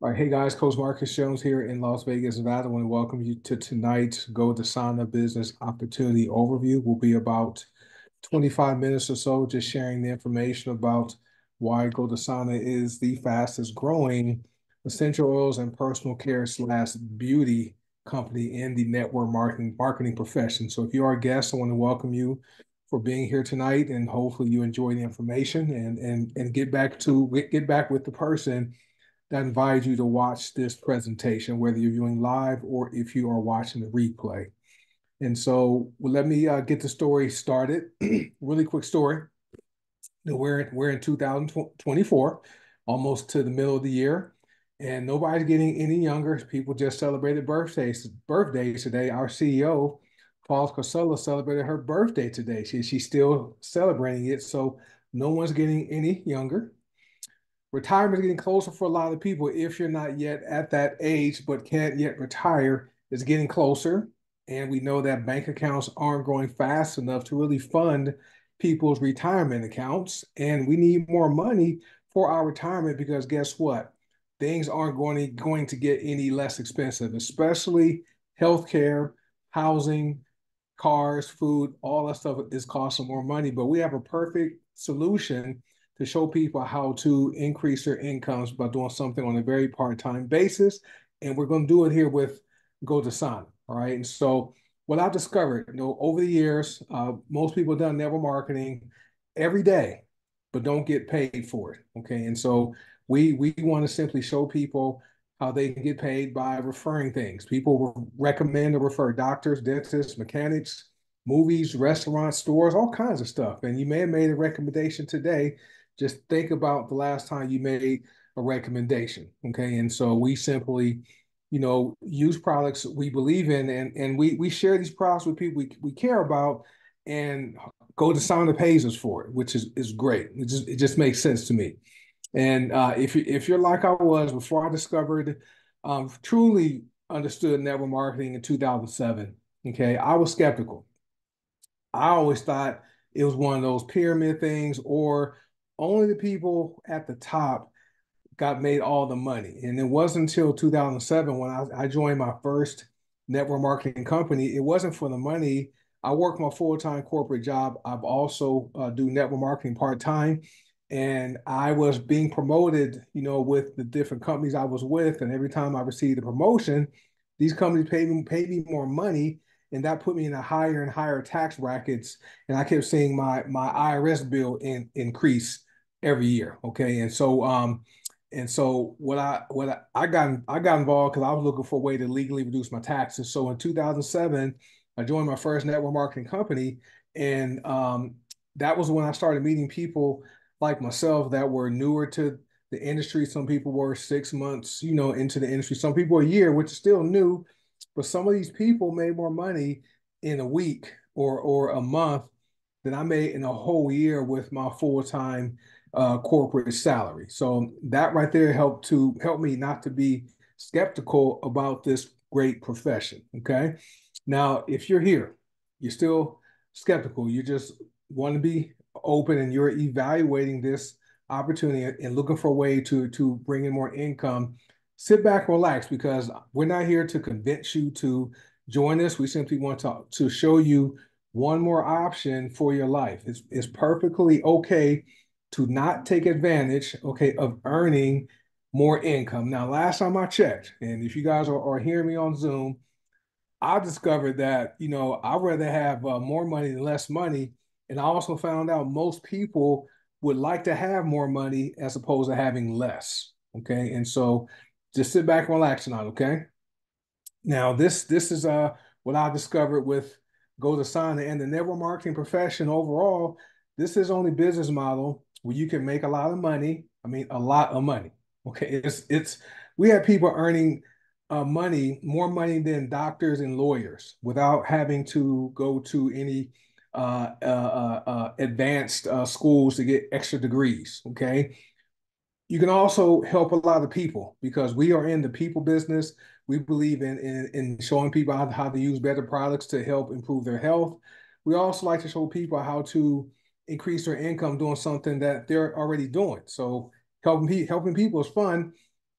All right, hey guys, Coach Marcus Jones here in Las Vegas, Nevada. I want to welcome you to tonight's GoDesana Business Opportunity Overview. Will be about 25 minutes or so, just sharing the information about why GoDesana is the fastest growing essential oils and personal care slash beauty company in the network marketing marketing profession. So if you are a guest, I want to welcome you for being here tonight, and hopefully you enjoy the information and and and get back to get back with the person that invites you to watch this presentation, whether you're viewing live or if you are watching the replay. And so well, let me uh, get the story started. really quick story. We're, we're in 2024, almost to the middle of the year, and nobody's getting any younger. People just celebrated birthdays, birthdays today. Our CEO, Paula Scarcella, celebrated her birthday today. She, she's still celebrating it. So no one's getting any younger retirement is getting closer for a lot of people. If you're not yet at that age but can't yet retire, it's getting closer. And we know that bank accounts aren't growing fast enough to really fund people's retirement accounts. And we need more money for our retirement because guess what? Things aren't going to, going to get any less expensive, especially healthcare, housing, cars, food, all that stuff is costing more money. But we have a perfect solution to show people how to increase their incomes by doing something on a very part-time basis. And we're going to do it here with GoDesana. All right. And so what I've discovered, you know, over the years, uh, most people have done network marketing every day, but don't get paid for it. Okay. And so we we want to simply show people how they can get paid by referring things. People recommend to refer doctors, dentists, mechanics, movies, restaurants, stores, all kinds of stuff. And you may have made a recommendation today just think about the last time you made a recommendation. Okay. And so we simply, you know, use products we believe in and, and we, we share these products with people we, we care about and go to GoDesana pays us for it, which is, is great. It just, it just makes sense to me. And uh, if, you, if you're like I was before I discovered, um, truly understood network marketing in 2007, okay, I was skeptical. I always thought it was one of those pyramid things or only the people at the top got made all the money. And it wasn't until 2007 when I, I joined my first network marketing company. It wasn't for the money. I work my full time corporate job. I've also uh, do network marketing part time, and I was being promoted, you know, with the different companies I was with. And every time I received a promotion, these companies paid me paid me more money, and that put me in a higher and higher tax brackets. And I kept seeing my my IRS bill in, increase every year. Okay, and so um, and so what I what I, I got I got involved because I was looking for a way to legally reduce my taxes. So in 2007, I joined my first network marketing company, and um, that was when I started meeting people like myself that were newer to the industry. Some people were six months, you know, into the industry. Some people a year, which is still new, but some of these people made more money in a week or or a month than I made in a whole year with my full time uh, corporate salary. So that right there helped to help me not to be skeptical about this great profession. Okay. Now, if you're here, you're still skeptical, you just want to be open and you're evaluating this opportunity and looking for a way to to bring in more income, sit back, relax, because we're not here to convince you to join us. We simply want to, to show you one more option for your life. It's, it's perfectly okay to not take advantage, okay, of earning more income. Now, last time I checked, and if you guys are, are hearing me on Zoom, I discovered that, you know, I'd rather have uh, more money than less money. And I also found out most people would like to have more money as opposed to having less. Okay. And so just sit back and relax tonight. Okay. Now, this this is uh what I discovered with GoDesana and the network marketing profession overall. This is only business model where you can make a lot of money. I mean, a lot of money. Okay, it's it's we have people earning uh, money, more money than doctors and lawyers, without having to go to any uh, uh, uh, uh advanced uh, schools to get extra degrees. Okay, you can also help a lot of people because we are in the people business. We believe in in, in showing people how, how to use better products to help improve their health. We also like to show people how to increase their income doing something that they're already doing. So helping helping people is fun,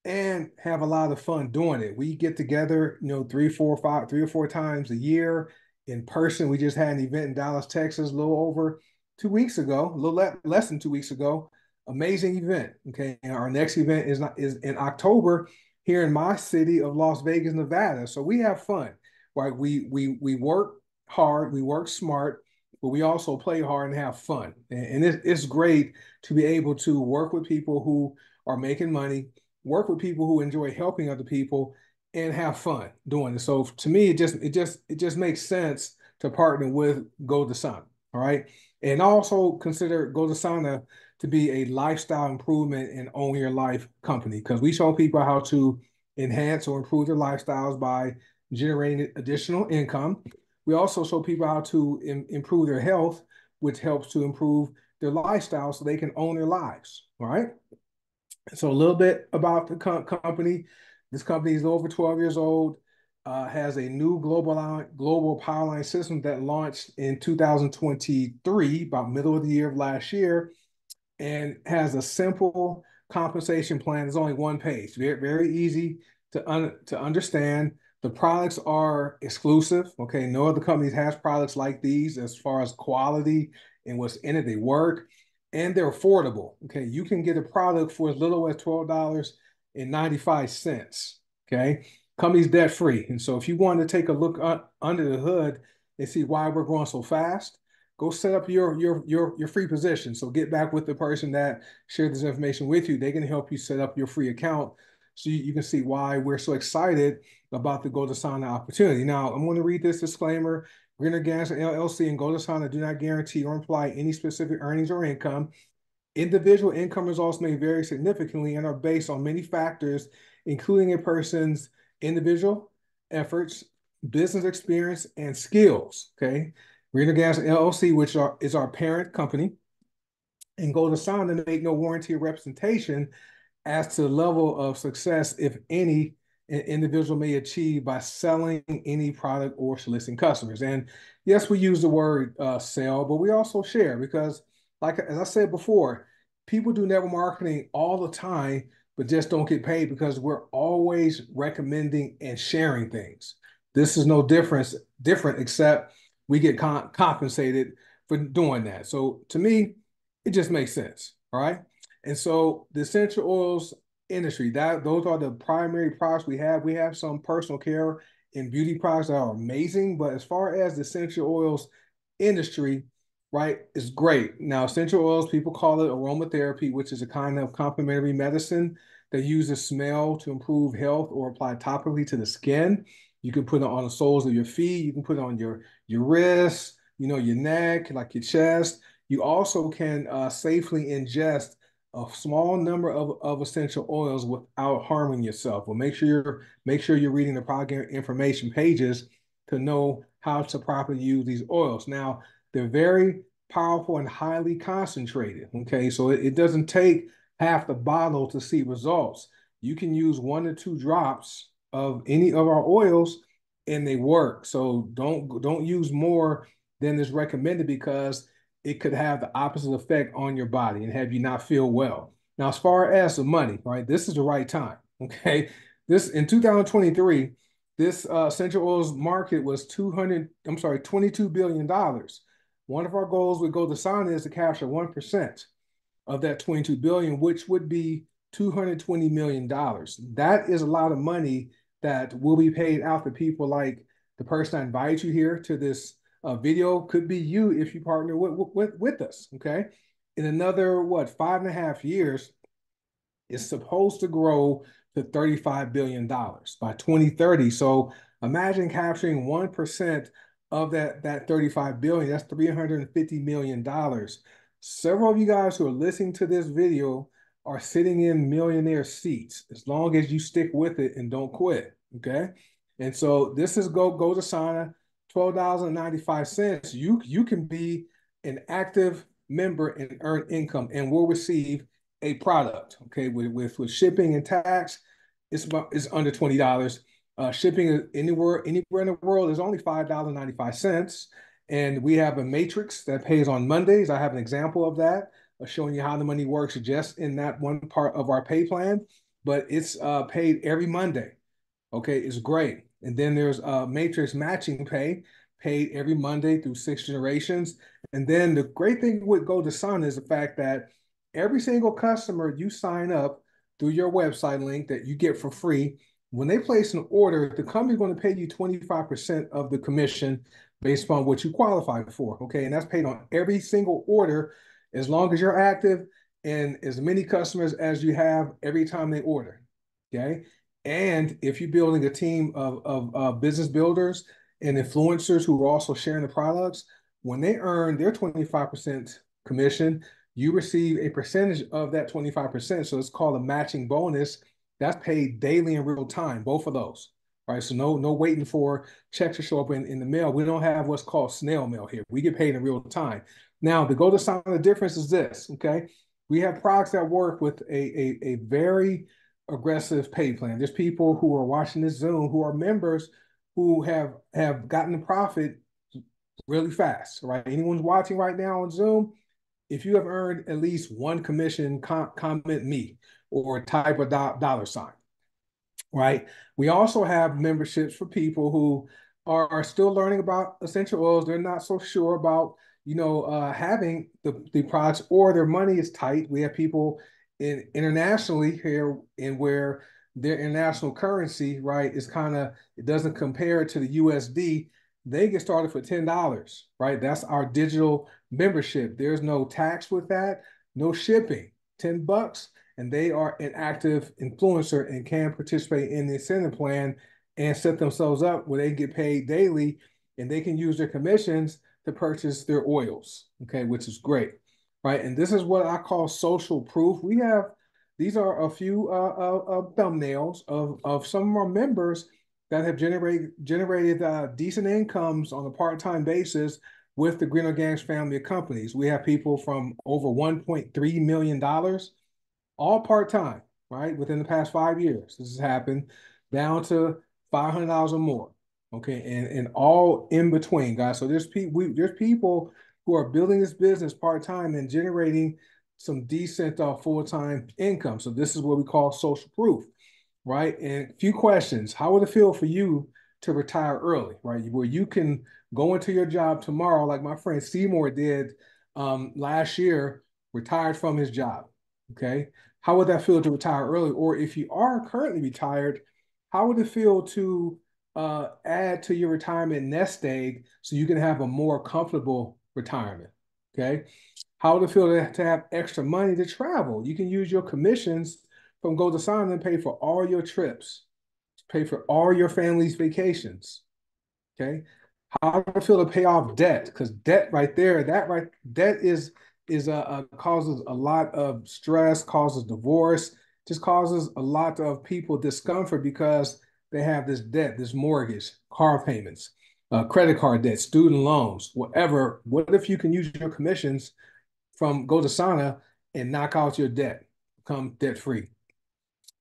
and have a lot of fun doing it. We get together, you know, three, four, five, three or four times a year in person. We just had an event in Dallas, Texas, a little over two weeks ago, a little less than two weeks ago. Amazing event. Okay. And our next event is not is in October here in my city of Las Vegas, Nevada. So we have fun. Right. We we we work hard, we work smart, but we also play hard and have fun. And, and it, it's great to be able to work with people who are making money, work with people who enjoy helping other people, and have fun doing it. So to me, it just it just it just makes sense to partner with GoDesana. All right. And also consider GoDesana to be a lifestyle improvement and own your life company because we show people how to enhance or improve their lifestyles by generating additional income. We also show people how to Im- improve their health, which helps to improve their lifestyle so they can own their lives. All right. So a little bit about the co- company. This company is over 12 years old, uh, has a new global global power line system that launched in 2023, about middle of the year of last year, and has a simple compensation plan. It's only one page, very, very easy to, un- to understand. The products are exclusive. Okay, no other companies has products like these as far as quality and what's in it. They work and they're affordable. Okay, you can get a product for as little as twelve dollars and ninety five cents. Okay, company's debt free, and so if you want to take a look un- under the hood and see why we're growing so fast, go set up your your your your free position. So get back with the person that shared this information with you. They can help you set up your free account so you, you can see why we're so excited about the GoDesana opportunity. Now, I'm going to read this disclaimer. Green Organics LLC and GoDesana do not guarantee or imply any specific earnings or income. Individual income results may vary significantly and are based on many factors, including a person's individual efforts, business experience, and skills. Okay. Green Organics LLC, which are, is our parent company, and GoDesana make no warranty or representation as to the level of success, if any, an individual may achieve by selling any product or soliciting customers. And yes, we use the word uh, sell, but we also share because, like as I said before, people do network marketing all the time, but just don't get paid because we're always recommending and sharing things. This is no difference different except we get compensated for doing that. So to me, it just makes sense. All right. And so the essential oils industry, that those are the primary products we have. We have some personal care and beauty products that are amazing, but as far as the essential oils industry, right, is great. Now, essential oils, people call it aromatherapy, which is a kind of complementary medicine that uses smell to improve health or apply topically to the skin. You can put it on the soles of your feet. You can put it on your your wrists, you know, your neck, like your chest. You also can uh, safely ingest a small number of, of essential oils without harming yourself. Well, make sure you're make sure you're reading the product information pages to know how to properly use these oils. Now, they're very powerful and highly concentrated. Okay, so it, it doesn't take half the bottle to see results. You can use one or two drops of any of our oils and they work. So don't don't use more than is recommended because it could have the opposite effect on your body and have you not feel well. Now, as far as the money, right, this is the right time. Okay. This in 2023, this uh, essential oils market was 200, I'm sorry, $22 billion. One of our goals with GoDesana is to capture 1% of that 22 billion, which would be $220 million. That is a lot of money that will be paid out to people like the person I invite you here to this a video could be you if you partner with, with, with us. Okay. In another, what, five and a half years, it's supposed to grow to $35 billion by 2030. So imagine capturing 1% of that, that 35 billion. That's $350 million. Several of you guys who are listening to this video are sitting in millionaire seats as long as you stick with it and don't quit. Okay. And so this is Go GoDesana $12.95, you, you can be an active member and earn income and will receive a product. Okay, with, with, with shipping and tax, it's about it's under $20. Uh, shipping anywhere anywhere in the world is only $5.95. And we have a matrix that pays on Mondays. I have an example of that, of showing you how the money works just in that one part of our pay plan. but it's uh, paid every Monday. Okay, it's great. And then there's uh, matrix matching pay, paid every Monday through six generations. And then the great thing with GoDesana is the fact that every single customer you sign up through your website link that you get for free, when they place an order, the company's going to pay you 25% of the commission based upon what you qualify for. Okay. And that's paid on every single order as long as you're active and as many customers as you have every time they order. Okay. And if you're building a team of, of uh, business builders and influencers who are also sharing the products, when they earn their 25% commission, you receive a percentage of that 25%. So it's called a matching bonus. That's paid daily in real time, both of those. Right. So no, no waiting for checks to show up in, in the mail. We don't have what's called snail mail here. We get paid in real time. Now, the GoDesana the difference is this. Okay. We have products that work with a, a, a very aggressive pay plan. There's people who are watching this Zoom who are members who have have gotten the profit really fast, right? Anyone's watching right now on Zoom, if you have earned at least one commission, com comment me or type a do dollar sign, right? We also have memberships for people who are, are still learning about essential oils. They're not so sure about, you know, uh, having the, the products or their money is tight. We have people in internationally here in where their international currency, right, is kind of, it doesn't compare to the USD they get started for $10, right? That's our digital membership. There's no tax with that, no shipping, 10 bucks. And they are an active influencer and can participate in the incentive plan and set themselves up where they get paid daily and they can use their commissions to purchase their oils, okay, which is great, right? And this is what I call social proof. We have, these are a few uh, uh, uh thumbnails of, of some of our members that have generated generated uh, decent incomes on a part-time basis with the Green Organics family of companies. We have people from over 1.3 million dollars, all part-time, right? Within the past five years, this has happened down to five hundred dollars or more. Okay, and and all in between, guys. So there's people there's people who are building this business part-time and generating some decent uh, full-time income. So this is what we call social proof right? And a few questions. How would it feel for you to retire early, right? Where you can go into your job tomorrow, like my friend Seymour did um, last year, retired from his job. Okay. How would that feel to retire early? Or if you are currently retired, how would it feel to uh, add to your retirement nest egg so you can have a more comfortable retirement? Okay. How would it feel to, have extra money to travel? You can use your commissions from GoDesana and pay for all your trips, pay for all your family's vacations. Okay. How do I feel to pay off debt? Because debt right there, that right, debt is is a, causes a lot of stress, causes divorce, just causes a lot of people discomfort because they have this debt, this mortgage, car payments, uh, credit card debt, student loans, whatever. What if you can use your commissions from GoDesana and knock out your debt, become debt free?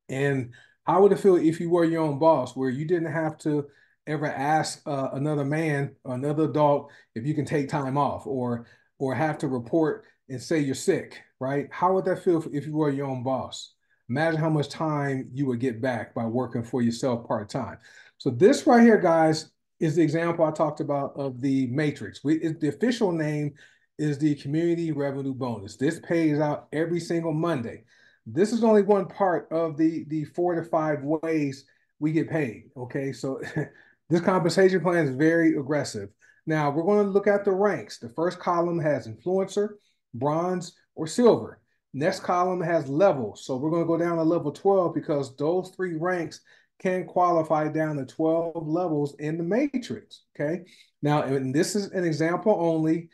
And how would it feel if you were your own boss, where you didn't have to ever ask uh, another man or another adult if you can take time off, or or have to report and say you're sick, right? How would that feel if you were your own boss? Imagine how much time you would get back by working for yourself part time. So this right here, guys, is the example I talked about of the matrix. We, it, the official name is the community revenue bonus. This pays out every single Monday. This is only one part of the the four to five ways we get paid. Okay, so this compensation plan is very aggressive. Now we're going to look at the ranks. The first column has influencer, bronze, or silver. Next column has level. So we're going to go down to level 12 because those three ranks can qualify down to 12 levels in the matrix. Okay. Now, and this is an example only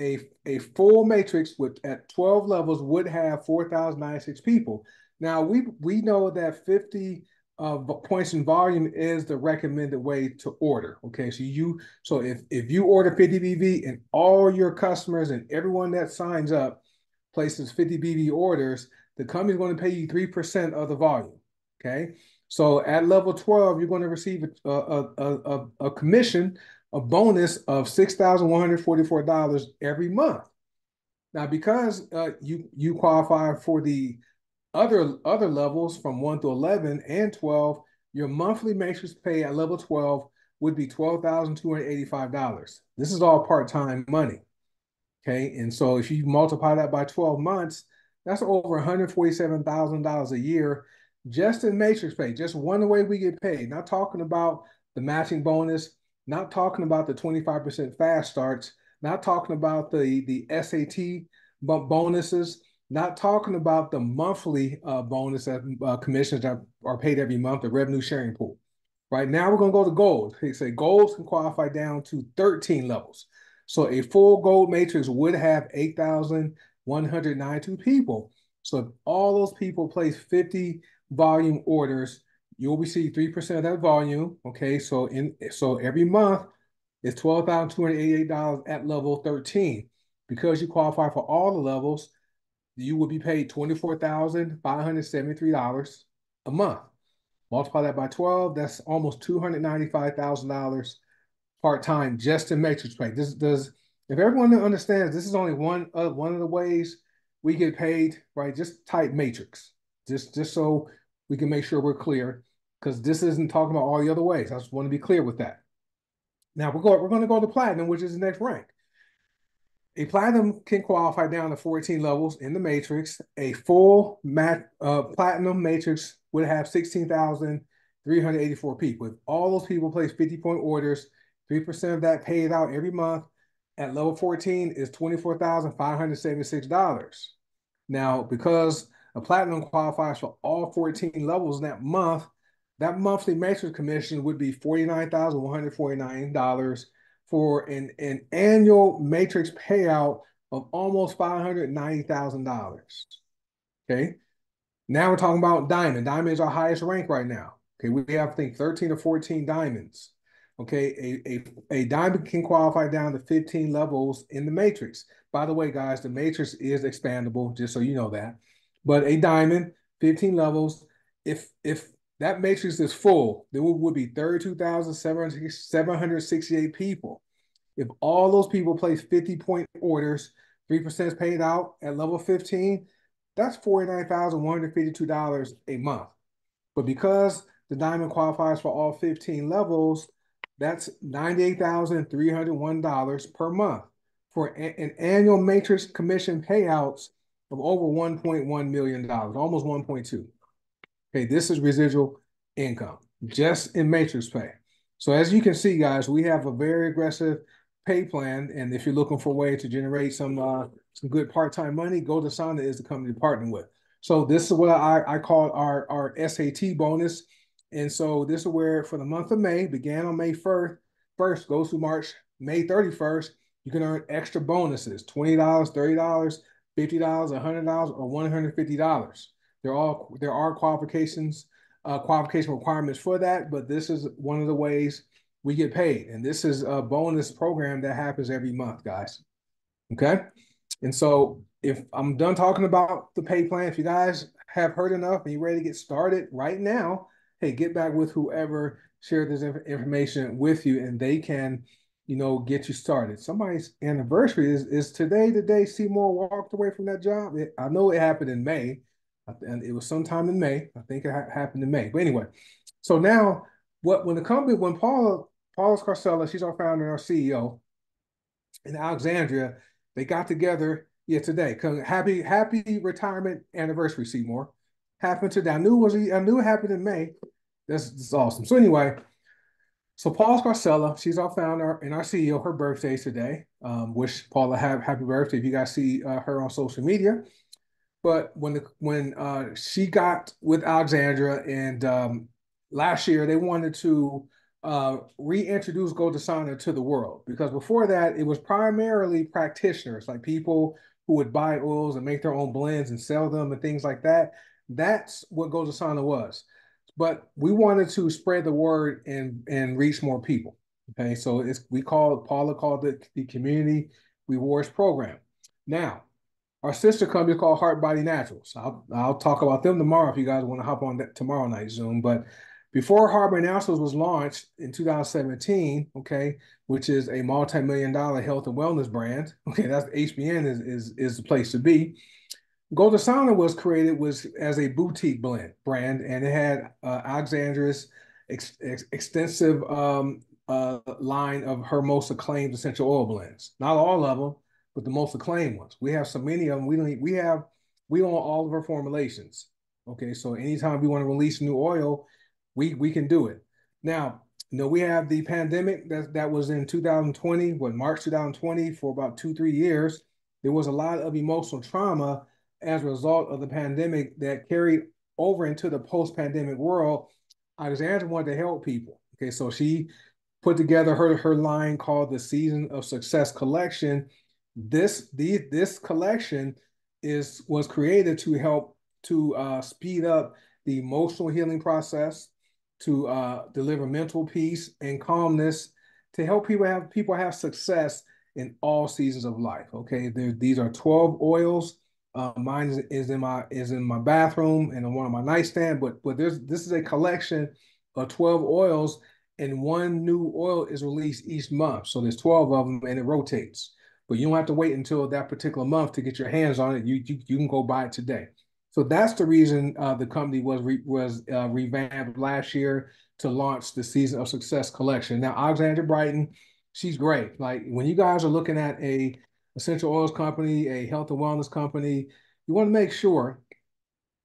a, a full matrix with at 12 levels would have 4,096 people. Now we we know that 50 uh, points in volume is the recommended way to order. Okay, so you so if if you order 50 BV and all your customers and everyone that signs up places 50 BV orders, the company's going to pay you three percent of the volume. Okay, so at level 12, you're going to receive a a, a, a, commission a bonus of $6,144 every month. Now, because uh, you you qualify for the other other levels from 1 to 11 and 12, your monthly matrix pay at level 12 would be $12,285. This is all part-time money. Okay. And so if you multiply that by 12 months, that's over $147,000 a year just in matrix pay, just one way we get paid. Not talking about the matching bonus, not talking about the 25% fast starts, not talking about the, the SAT bonuses, not talking about the monthly uh, bonus that uh, commissions that are paid every month, the revenue sharing pool. Right now, we're going to go to gold. They say golds can qualify down to 13 levels. So a full gold matrix would have 8,192 people. So if all those people place 50 volume orders, you'll receive 3% of that volume. Okay. So in so every month is $12,288 at level 13. Because you qualify for all the levels, you will be paid $24,573 a month. Multiply that by 12, that's almost $295,000 part-time just in matrix pay. This does, if everyone understands, this is only one of one of the ways we get paid, right? Just type matrix, just, just so we can make sure we're clear, because this isn't talking about all the other ways. I just want to be clear with that. Now we're going, we're going to go to platinum, which is the next rank. A platinum can qualify down to 14 levels in the matrix. A full mat, uh, platinum matrix would have 16,384 people. If all those people place 50 point orders, 3% of that paid out every month at level 14 is $24,576. Now, because a platinum qualifies for all 14 levels in that month, that monthly matrix commission would be $49,149 for an, an annual matrix payout of almost $590,000. Okay. Now we're talking about diamond. Diamond is our highest rank right now. Okay. We have, I think, 13 or 14 diamonds. Okay. A, a, a diamond can qualify down to 15 levels in the matrix. By the way, guys, the matrix is expandable, just so you know that. But a diamond, 15 levels. If if that matrix is full, there would be 32,768 people. If all those people place 50 point orders, 3% is paid out at level 15, that's $49,152 a month. But because the diamond qualifies for all 15 levels, that's $98,301 per month for an annual matrix commission payouts of over $1.1 million, almost 1.2. Okay, this is residual income just in matrix pay. So as you can see, guys, we have a very aggressive pay plan, and if you're looking for a way to generate some uh, some good part-time money, GoDesana is the company to partner with. So this is what I, I call our, our SAT bonus. And so this is where for the month of May, began on May 1st, first goes through March, May 31st, you can earn extra bonuses, $20, $30, $50, $100, or $150. There are there are qualifications, uh, qualification requirements for that, but this is one of the ways we get paid. And this is a bonus program that happens every month, guys. Okay. And so if I'm done talking about the pay plan, if you guys have heard enough and you're ready to get started right now, hey, get back with whoever shared this information with you and they can you know, get you started. Somebody's anniversary is is today the day Seymour walked away from that job. It, I know it happened in May, and it was sometime in May. I think it ha happened in May. But anyway, so now what when the company when Paula Paula Scarcella, she's our founder and our CEO, in Alexandra, they got together yeah today. Happy happy retirement anniversary, Seymour. Happened today. I knew was I knew it happened in May. That's, that's awesome. So anyway, so Paula Scarcella, she's our founder and our CEO. Her birthday is today. Um, wish Paula have happy birthday if you guys see uh, her on social media. But when the, when uh, she got with Alexandra and um, last year they wanted to uh, reintroduce GoDesana to the world because before that it was primarily practitioners like people who would buy oils and make their own blends and sell them and things like that. That's what GoDesana was but we wanted to spread the word and and reach more people. Okay, so it's we call Paula called it the Community Rewards Program. Now, our sister company called Heart Body Naturals. I'll I'll talk about them tomorrow if you guys want to hop on that tomorrow night Zoom. But before Heart Body Naturals was launched in 2017, okay, which is a multi-million dollar health and wellness brand. Okay, that's HBN is is is the place to be GoDesana was created was as a boutique blend brand, and it had uh, Alexandra's ex ex extensive um, uh, line of her most acclaimed essential oil blends. Not all of them, but the most acclaimed ones. We have so many of them. We don't. We have. We own all of our formulations. Okay, so anytime we want to release new oil, we we can do it. Now, you know, we have the pandemic that that was in 2020, what March 2020 for about two three years. There was a lot of emotional trauma as a result of the pandemic that carried over into the post-pandemic world, Alexandra wanted to help people. Okay, so she put together her her line called the Season of Success Collection. This the this collection is was created to help to uh, speed up the emotional healing process, to uh, deliver mental peace and calmness, to help people have people have success in all seasons of life. Okay, there, these are 12 oils uh, mine is, is in my is in my bathroom and on one of my nightstand. But but there's this is a collection of 12 oils, and one new oil is released each month. So there's 12 of them, and it rotates. But you don't have to wait until that particular month to get your hands on it. You you, you can go buy it today. So that's the reason uh, the company was re, was uh, revamped last year to launch the Season of Success collection. Now Alexandra Brighton, she's great. Like when you guys are looking at a essential oils company, a health and wellness company, you want to make sure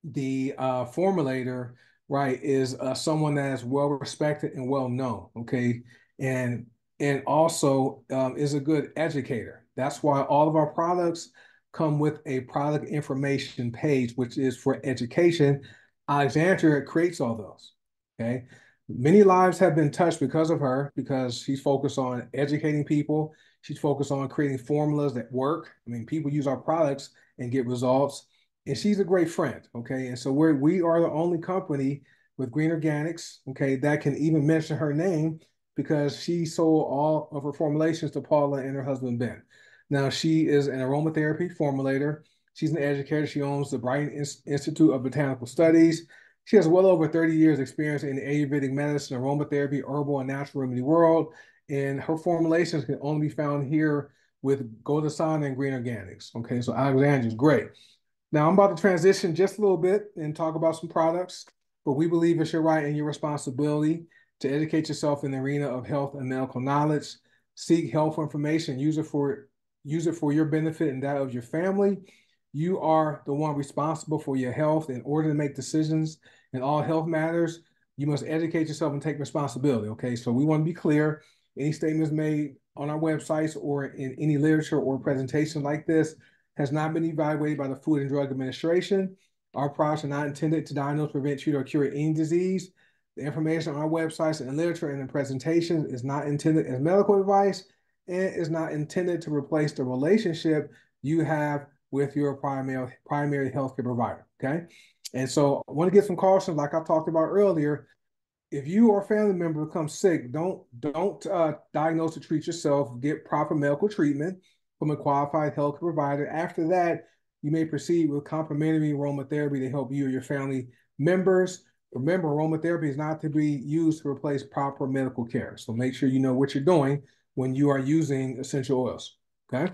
the uh, formulator, right, is uh, someone that is well respected and well known. Okay, and and also um, is a good educator. That's why all of our products come with a product information page, which is for education. Alexandra creates all those. Okay. Many lives have been touched because of her, because she's focused on educating people She's focused on creating formulas that work. I mean, people use our products and get results. And she's a great friend. Okay. And so we're we are the only company with Green Organics, okay, that can even mention her name because she sold all of her formulations to Paula and her husband Ben. Now she is an aromatherapy formulator. She's an educator. She owns the Brighton Institute of Botanical Studies. She has well over 30 years experience in Ayurvedic medicine, aromatherapy, herbal, and natural remedy world and her formulations can only be found here with GoDesana and Green Organics. Okay, so Alexandra's great. Now I'm about to transition just a little bit and talk about some products, but we believe it's your right and your responsibility to educate yourself in the arena of health and medical knowledge. Seek health information, use it for use it for your benefit and that of your family. You are the one responsible for your health. In order to make decisions in all health matters, you must educate yourself and take responsibility. Okay, so we want to be clear any statements made on our websites or in any literature or presentation like this has not been evaluated by the Food and Drug Administration. Our products are not intended to diagnose, prevent, treat, or cure any disease. The information on our websites and literature and in presentations is not intended as medical advice and is not intended to replace the relationship you have with your primary primary healthcare provider. Okay. And so I want to get some cautions, like I talked about earlier if you or a family member becomes sick, don't don't uh, diagnose or treat yourself. Get proper medical treatment from a qualified health provider. After that, you may proceed with complementary aromatherapy to help you or your family members. Remember, aromatherapy is not to be used to replace proper medical care. So make sure you know what you're doing when you are using essential oils. Okay.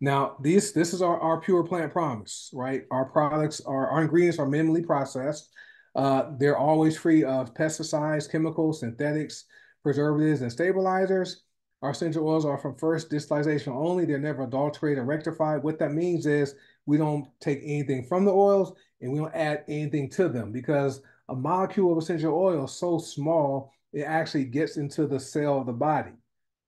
Now, this this is our, our pure plant promise, right? Our products are our ingredients are minimally processed. Uh, they're always free of pesticides, chemicals, synthetics, preservatives, and stabilizers. Our essential oils are from first distillation only. They're never adulterated or rectified. What that means is we don't take anything from the oils and we don't add anything to them because a molecule of essential oil is so small, it actually gets into the cell of the body.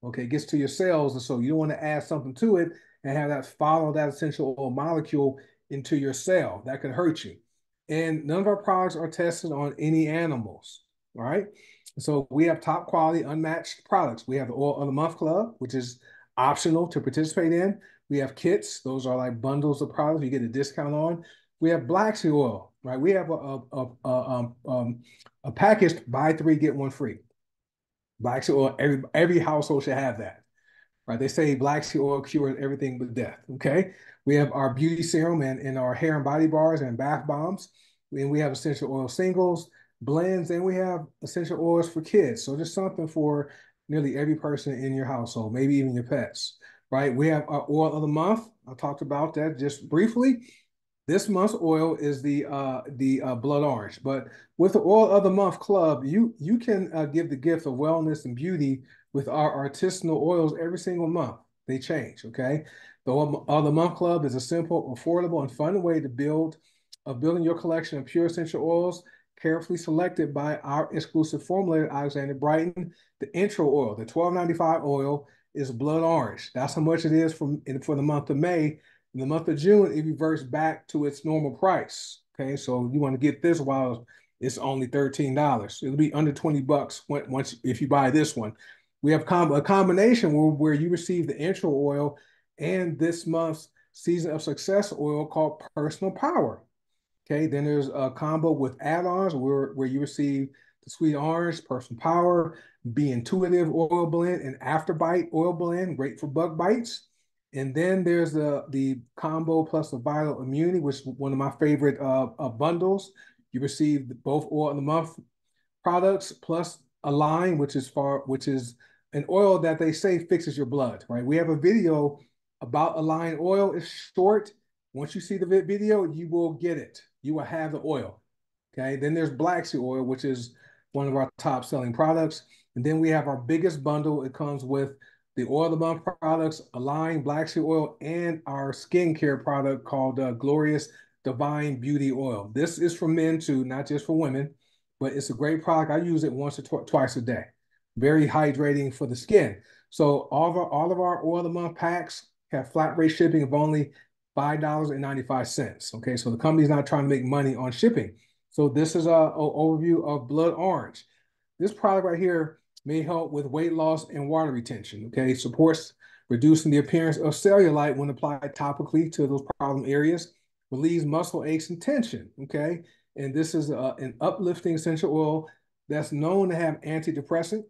Okay, it gets to your cells. And so you don't want to add something to it and have that follow that essential oil molecule into your cell. That could hurt you and none of our products are tested on any animals. All right. So we have top quality, unmatched products. We have the Oil of the Month Club, which is optional to participate in. We have kits; those are like bundles of products you get a discount on. We have black seed oil, right? We have a a, a, a, um, um, a package buy three get one free. Black seed oil, every every household should have that, right? They say black seed oil cures everything but death. Okay, we have our beauty serum and, and our hair and body bars and bath bombs. And we have essential oil singles, blends, and we have essential oils for kids. So just something for nearly every person in your household, maybe even your pets, right? We have our oil of the month. I talked about that just briefly. This month's oil is the uh, the uh, blood orange, but with the oil of the month club, you you can uh, give the gift of wellness and beauty with our artisanal oils every single month. They change, okay? The month club is a simple, affordable, and fun way to build of building your collection of pure essential oils, carefully selected by our exclusive formulator Alexandra Brighton. The intro oil, the 1295 oil, is blood orange. That's how much it is for, for the month of May in the month of June, it reverts back to its normal price. Okay, so you want to get this while it's only $13. It'll be under 20 bucks once if you buy this one. We have com a combination where, where you receive the intro oil and this month's season of success oil called personal power. Okay, then there's a combo with add-ons where, where you receive the sweet orange, personal power, be intuitive oil blend, and afterbite oil blend, great for bug bites. And then there's the the combo plus the vital immunity, which is one of my favorite uh, uh, bundles. You receive both oil of the month products plus Align, which is far which is an oil that they say fixes your blood. Right? We have a video about Align oil. is short. Once you see the video, you will get it. You will have the oil. Okay. Then there's Black Seed oil, which is one of our top selling products. And then we have our biggest bundle. It comes with the oil of the month products, Align Black Seed Oil, and our skincare product called uh, Glorious Divine Beauty Oil. This is for men too, not just for women, but it's a great product. I use it once or tw twice a day. Very hydrating for the skin. So all of our, all of our oil of the month packs have flat rate shipping of only $5.95. Okay, so the company's not trying to make money on shipping. So this is a, a overview of Blood Orange. This product right here may help with weight loss and water retention. Okay, supports reducing the appearance of cellulite when applied topically to those problem areas, relieves muscle aches and tension. Okay, and this is a, an uplifting essential oil that's known to have antidepressant,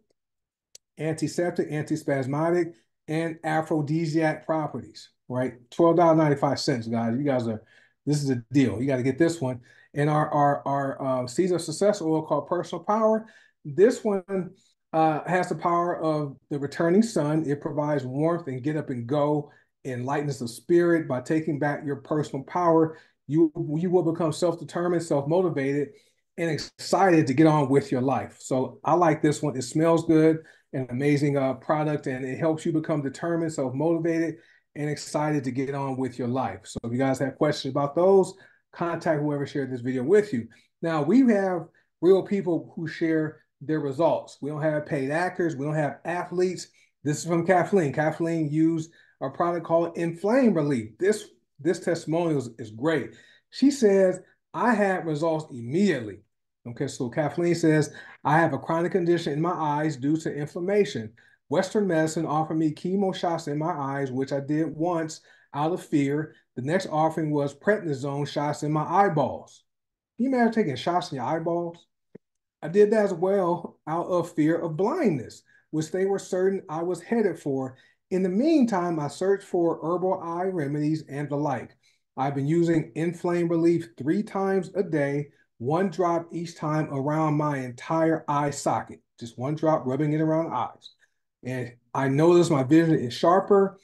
antiseptic, antispasmodic, and aphrodisiac properties. Right, twelve dollars ninety five cents, guys. You guys are this is a deal. You got to get this one. And our our our uh, season of success oil called Personal Power. This one uh, has the power of the returning sun. It provides warmth and get up and go and lightness of spirit by taking back your personal power. You, you will become self-determined, self-motivated, and excited to get on with your life. So I like this one. It smells good, an amazing uh, product, and it helps you become determined, self-motivated, and excited to get on with your life. So if you guys have questions about those, contact whoever shared this video with you. Now we have real people who share their results. We don't have paid actors. We don't have athletes. This is from Kathleen. Kathleen used a product called Inflame Relief. This this testimonial is, is great. She says, I had results immediately. Okay, so Kathleen says, I have a chronic condition in my eyes due to inflammation. Western medicine offered me chemo shots in my eyes, which I did once out of fear. The next offering was prednisone shots in my eyeballs. You imagine taking shots in your eyeballs? I did that as well out of fear of blindness, which they were certain I was headed for. In the meantime, I searched for herbal eye remedies and the like. I've been using Inflame Relief three times a day, one drop each time around my entire eye socket, just one drop rubbing it around eyes. And I notice my vision is sharper,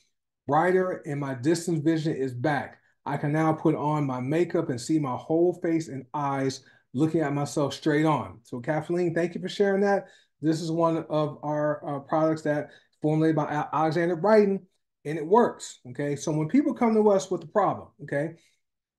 brighter, and my distance vision is back. I can now put on my makeup and see my whole face and eyes looking at myself straight on. So Kathleen, thank you for sharing that. This is one of our uh, products that formulated by Alexandra Brighton, and it works. Okay, so when people come to us with a problem, okay,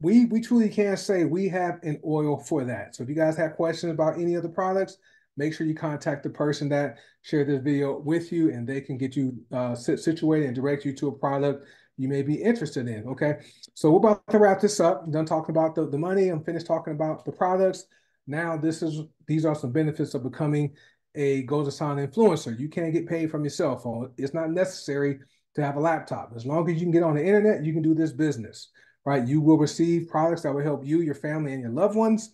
we we truly can say we have an oil for that. So if you guys have questions about any of the products, make sure you contact the person that shared this video with you, and they can get you uh, situated and direct you to a product you may be interested in. Okay. So we're about to wrap this up. I'm done talking about the, the money. I'm finished talking about the products. Now this is these are some benefits of becoming a GoDesana influencer. You can't get paid from your cell phone. It's not necessary to have a laptop. As long as you can get on the internet, you can do this business. Right. You will receive products that will help you, your family, and your loved ones.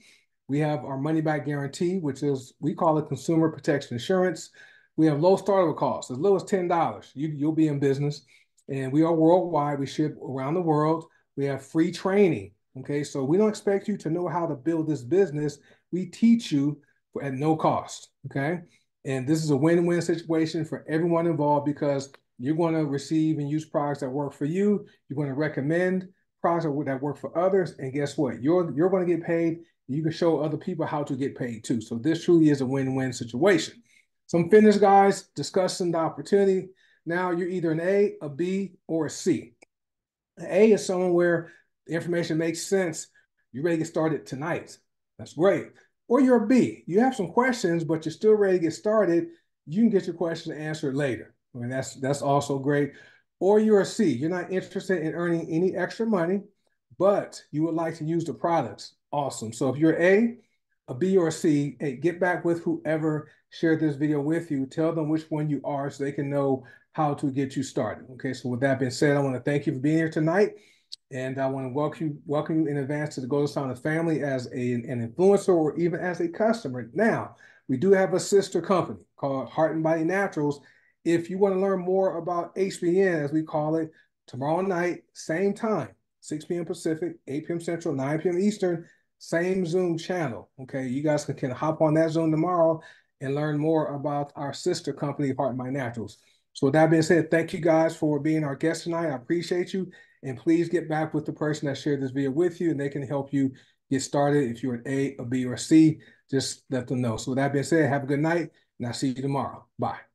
We have our money back guarantee, which is we call it consumer protection insurance. We have low startup costs, as low as $10. You, you'll be in business and we are worldwide. We ship around the world. We have free training. Okay, so we don't expect you to know how to build this business. We teach you at no cost. Okay, and this is a win-win situation for everyone involved because you're going to receive and use products that work for you. You're going to recommend products that work for others. And guess what? You're you're going to get paid. You can show other people how to get paid too. So this truly is a win-win situation. Some fitness guys discussing the opportunity. Now you're either an A, a B, or a C. An A is someone where the information makes sense. You're ready to get started tonight. That's great. Or you're a B. You have some questions, but you're still ready to get started. You can get your questions answered later. I mean, that's that's also great. Or you're a C. You're not interested in earning any extra money, but you would like to use the products. Awesome. So if you're A, a B or a C, hey, get back with whoever shared this video with you. Tell them which one you are so they can know how to get you started. Okay, so with that being said, I want to thank you for being here tonight. And I want to welcome you, welcome you in advance to the GoDesana family as a, an influencer or even as a customer. Now, we do have a sister company called Heart and Body Naturals. If you want to learn more about HBN, as we call it, tomorrow night, same time, 6 p.m. Pacific, 8 p.m. Central, 9 p.m. Eastern, same Zoom channel. Okay, you guys can, can hop on that Zoom tomorrow and learn more about our sister company, Heart Body Naturals. So with that being said, thank you guys for being our guest tonight. I appreciate you. And please get back with the person that shared this video with you and they can help you get started. If you're an A, a B, or a C, just let them know. So with that being said, have a good night and I'll see you tomorrow. Bye.